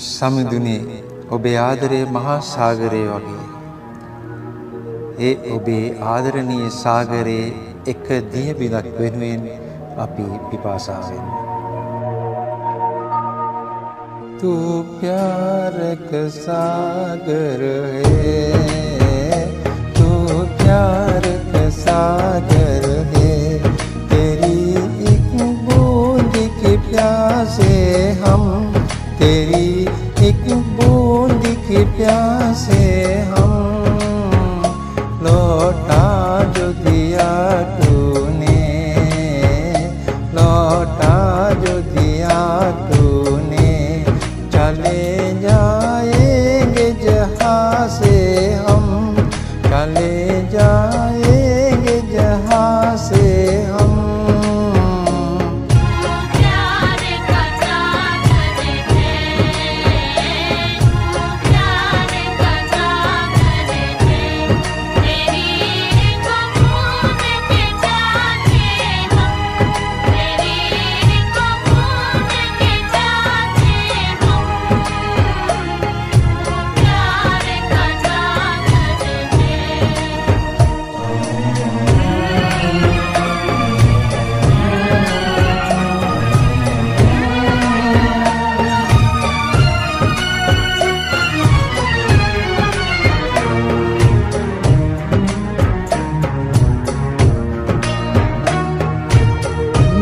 සමිඳුනේ ඔබේ ආදරය මහා සාගරය වගේ. ඒ ඔබේ ආදරණීය සාගරයේ එක දිය බිඳක් වෙනුවෙන් අපි පිපාසාවෙන්. तू प्यार का सागर है तू प्यार का सागर की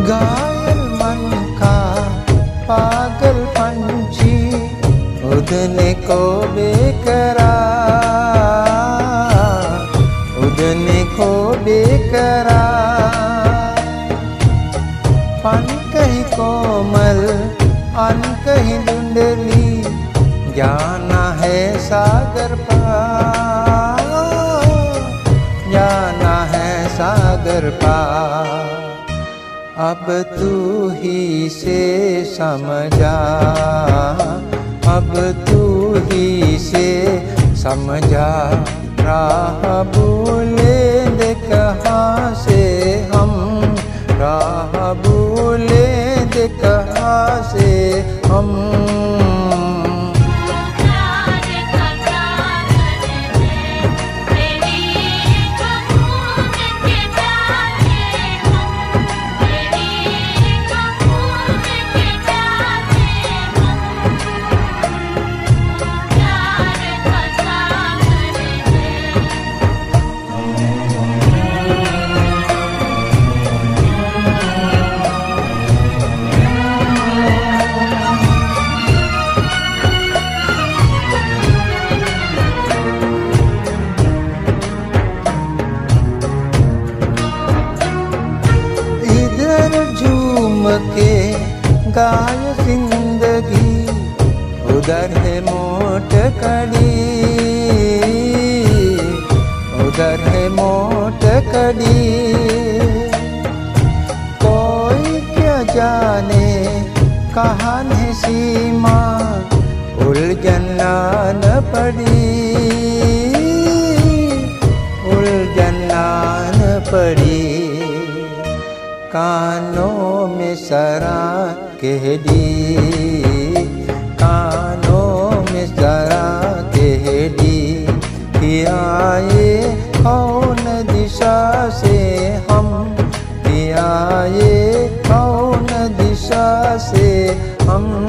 घायल मन का पागल पंछी उड़ने को बेकरार उड़ने को बेकरार। पन कहीं कोमल, अन कहीं धुंधली, जाना है सागर पार, जाना है सागर पार। अब तू ही से समझा। अब तू ही से समझा। राह भूले दे कहाँ से हम? राह भूले दे कहाँ से हम? के गाय ज़िंदगी, उधर है मोट कड़ी। उधर है मोट कड़ी। कोई क्या जाने, कहाँ सीमा, उलझना न पड़ी। कानों में सरा कह दी। कानों में सरा कह दी। कि आए कौन दिशा से हम? कि आए कौन दिशा से हम?